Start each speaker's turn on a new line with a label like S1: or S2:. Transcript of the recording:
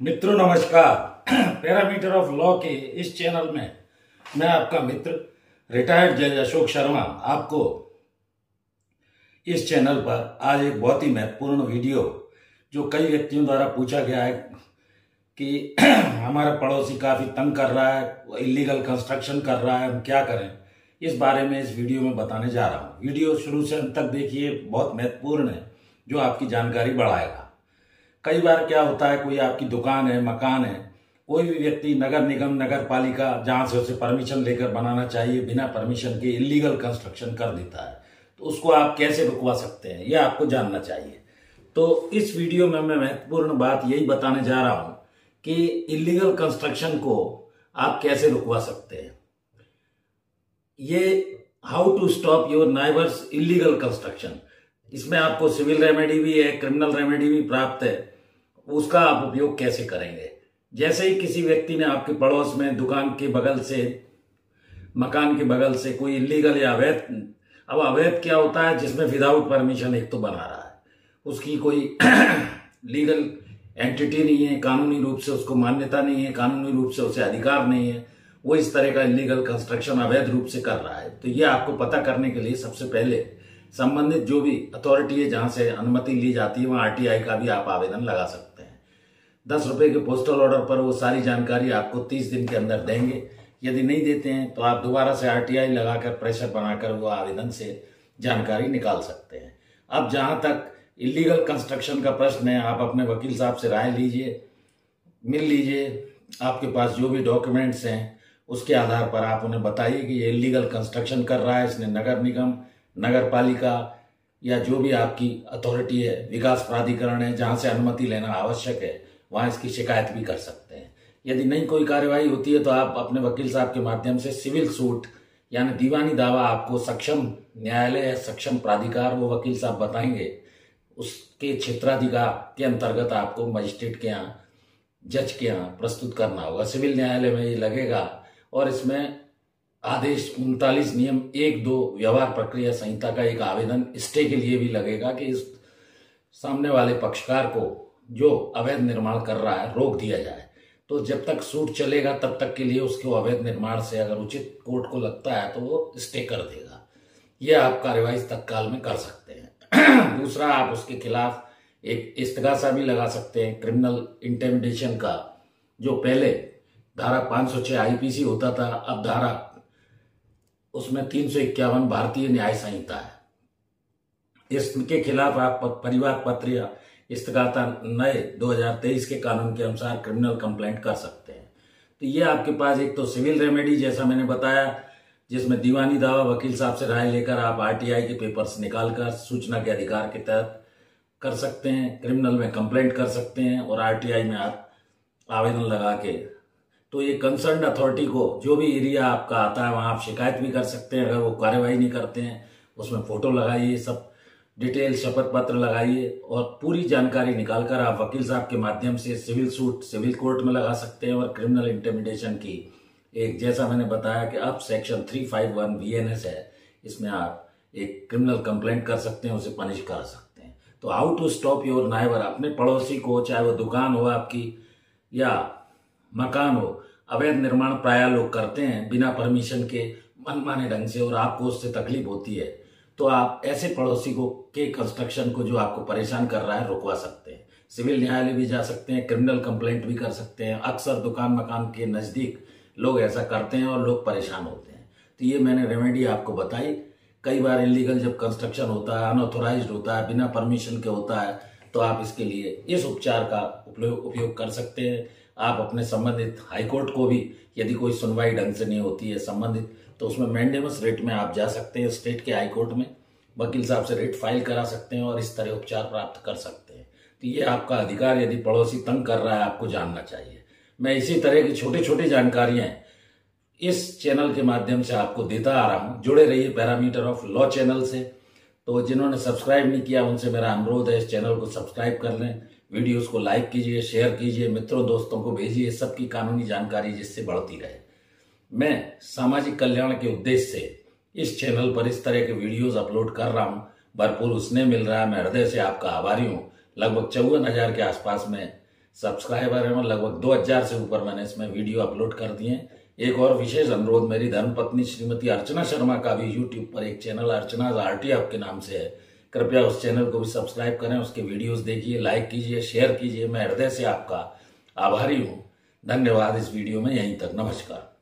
S1: मित्रों, नमस्कार। Parameter of law के इस चैनल में मैं आपका मित्र रिटायर्ड जज अशोक शर्मा, आपको इस चैनल पर आज एक बहुत ही महत्वपूर्ण वीडियो जो कई व्यक्तियों द्वारा पूछा गया है कि हमारा पड़ोसी काफ़ी तंग कर रहा है इलीगल कंस्ट्रक्शन कर रहा है, हम क्या करें? इस बारे में इस वीडियो में बताने जा रहा हूँ। वीडियो शुरू से अंत तक देखिए, बहुत महत्वपूर्ण है, जो आपकी जानकारी बढ़ाएगा। कई बार क्या होता है, कोई आपकी दुकान है, मकान है, कोई भी व्यक्ति नगर निगम, नगर पालिका, जहाँ से उसे परमिशन लेकर बनाना चाहिए, बिना परमिशन के इलीगल कंस्ट्रक्शन कर देता है तो उसको आप कैसे रुकवा सकते हैं, यह आपको जानना चाहिए। तो इस वीडियो में मैं महत्वपूर्ण बात यही बताने जा रहा हूँ कि इलीगल कंस्ट्रक्शन को आप कैसे रुकवा सकते हैं। ये how to stop your neighbours illegal construction इसमें आपको सिविल रेमेडी भी है, क्रिमिनल रेमेडी भी प्राप्त है, उसका आप उपयोग कैसे करेंगे? जैसे ही किसी व्यक्ति ने आपके पड़ोस में, दुकान के बगल से, मकान के बगल से कोई इलीगल या अवैध, अब अवैध क्या होता है, जिसमें विदाउट परमिशन एक तो बना रहा है। उसकी कोई लीगल एंटिटी नहीं है, कानूनी रूप से उसको मान्यता नहीं है, कानूनी रूप से उसे अधिकार नहीं है, वो इस तरह का इलीगल कंस्ट्रक्शन अवैध रूप से कर रहा है। तो ये आपको पता करने के लिए सबसे पहले संबंधित जो भी अथॉरिटी है, जहाँ से अनुमति ली जाती है, वहाँ आरटीआई का भी आप आवेदन लगा सकते हैं। दस रुपए के पोस्टल ऑर्डर पर वो सारी जानकारी आपको तीस दिन के अंदर देंगे। यदि नहीं देते हैं तो आप दोबारा से आरटीआई लगाकर प्रेशर बनाकर वो आवेदन से जानकारी निकाल सकते हैं। अब जहाँ तक इलीगल कंस्ट्रक्शन का प्रश्न है, आप अपने वकील साहब से राय लीजिए, मिल लीजिए, आपके पास जो भी डॉक्यूमेंट्स हैं, उसके आधार पर आप उन्हें बताइए कि ये इलीगल कंस्ट्रक्शन कर रहा है, इसने नगर निगम नगर पालिका या जो भी आपकी अथॉरिटी है, विकास प्राधिकरण है, जहाँ से अनुमति लेना आवश्यक है, वहाँ इसकी शिकायत भी कर सकते हैं। यदि नहीं कोई कार्यवाही होती है तो आप अपने वकील साहब के माध्यम से सिविल सूट, यानी दीवानी दावा आपको सक्षम न्यायालय सक्षम प्राधिकार वो वकील साहब बताएँगे। उसके क्षेत्राधिकार के अंतर्गत आपको मजिस्ट्रेट के यहाँ, जज के यहाँ प्रस्तुत करना होगा। सिविल न्यायालय में ये लगेगा और इसमें आदेश उनतालीस नियम एक दो व्यवहार प्रक्रिया संहिता का एक आवेदन स्टे के लिए भी लगेगा कि इस सामने वाले पक्षकार को जो अवैध निर्माण कर रहा है, रोक दिया जाए। तो जब तक सूट चलेगा, तब तक के लिए उसके अवैध निर्माण से अगर उचित कोर्ट को लगता है तो वो स्टे कर देगा। ये आप कार्यवाही तत्काल में कर सकते हैं। दूसरा, आप उसके खिलाफ एक इस्तगासा भी लगा सकते हैं। क्रिमिनल इंटेमिडेशन का जो पहले धारा 506 आईपीसी होता था, अब धारा उसमें तीन सौ इक्यावन भारतीय न्याय संहिता है। इसके खिलाफ आप परिवार पत्र या इस्तगाता नए 2023 के कानून के अनुसार क्रिमिनल कंप्लेंट कर सकते हैं। तो ये आपके पास एक तो सिविल रेमेडी जैसा मैंने बताया, जिसमें दीवानी दावा वकील साहब से राय लेकर आप आरटीआई के पेपर्स निकालकर सूचना के अधिकार के तहत कर सकते हैं क्रिमिनल में कंप्लेंट कर सकते हैं और आरटीआई में आप आवेदन लगा के तो ये कंसर्न अथॉरिटी को जो भी एरिया आपका आता है, वहाँ आप शिकायत भी कर सकते हैं, अगर वो कार्यवाही नहीं करते हैं, उसमें फ़ोटो लगाइए, सब डिटेल शपथ पत्र लगाइए और पूरी जानकारी निकालकर आप वकील साहब के माध्यम से सिविल सूट सिविल कोर्ट में लगा सकते हैं और क्रिमिनल इंटेमिडेशन की। एक जैसा मैंने बताया कि अब section three five one V है, इसमें आप एक क्रिमिनल कंप्लेंट कर सकते हैं, उसे पनिश कर सकते हैं। तो how to stop your neighbour अपने पड़ोसी को, चाहे वो दुकान हो आपकी, या मकान हो। अवैध निर्माण प्राय लोग करते हैं बिना परमिशन के, मनमाने ढंग से और आपको उससे तकलीफ़ होती है। तो आप ऐसे पड़ोसी को, के कंस्ट्रक्शन को जो आपको परेशान कर रहा है, रुकवा सकते हैं। सिविल न्यायालय भी जा सकते हैं क्रिमिनल कंप्लेंट भी कर सकते हैं। अक्सर दुकान मकान के नज़दीक लोग ऐसा करते हैं और लोग परेशान होते हैं। तो ये मैंने रेमेडी आपको बताई। कई बार इलीगल जब कंस्ट्रक्शन होता है अनऑथोराइज होता है, बिना परमिशन के होता है तो आप इसके लिए इस उपचार का उपयोग कर सकते हैं। आप अपने संबंधित हाईकोर्ट को भी, यदि कोई सुनवाई ढंग से नहीं होती है संबंधित तो उसमें मैंडेमस रेट में आप जा सकते हैं स्टेट के हाईकोर्ट में, वकील साहब से रेट फ़ाइल करा सकते हैं और इस तरह उपचार प्राप्त कर सकते हैं। तो ये आपका अधिकार यदि पड़ोसी तंग कर रहा है, आपको जानना चाहिए। मैं इसी तरह की छोटी छोटी जानकारियाँ इस चैनल के माध्यम से आपको देता आ रहा हूँ। जुड़े रहिए पैरामीटर ऑफ़ लॉ चैनल से। तो जिन्होंने सब्सक्राइब नहीं किया, उनसे मेरा अनुरोध है, इस चैनल को सब्सक्राइब कर लें। वीडियोस को लाइक कीजिए शेयर कीजिए, मित्रों, दोस्तों को भेजिए सबकी कानूनी जानकारी जिससे बढ़ती रहे। मैं सामाजिक कल्याण के उद्देश्य से इस चैनल पर इस तरह के वीडियोस अपलोड कर रहा हूँ। भरपूर उसने मिल रहा है, मैं हृदय से आपका आभारी हूँ। लगभग चौवन हज़ार के आसपास में सब्सक्राइबर हैं लगभग दो हज़ार से ऊपर मैंने इसमें वीडियो अपलोड कर दिए एक और विशेष अनुरोध, मेरी धर्मपत्नी श्रीमती अर्चना शर्मा का भी यूट्यूब पर एक चैनल अर्चना आरटी आपके नाम से है। कृपया उस चैनल को भी सब्सक्राइब करें, उसके वीडियोस देखिए, लाइक कीजिए, शेयर कीजिए, मैं हृदय से आपका आभारी हूँ। धन्यवाद इस वीडियो में, यहीं तक, नमस्कार।